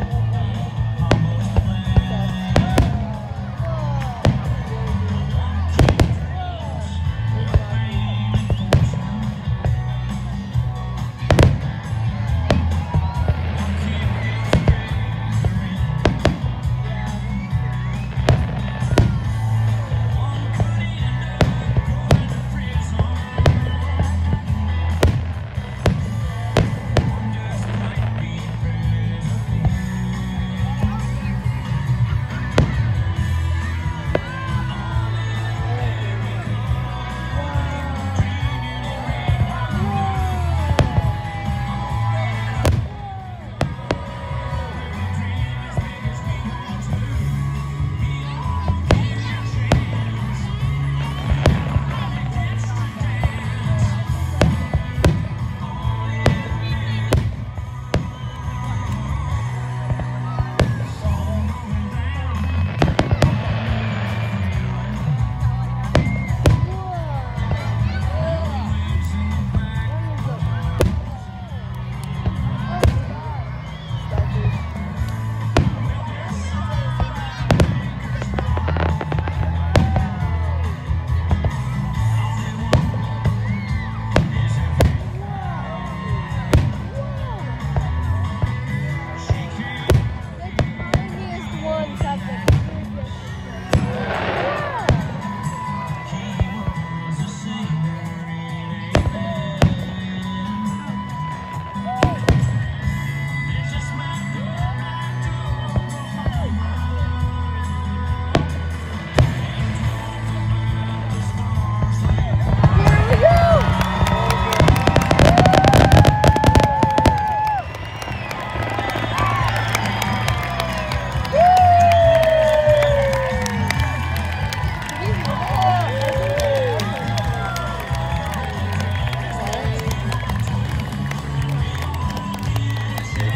play.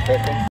Second.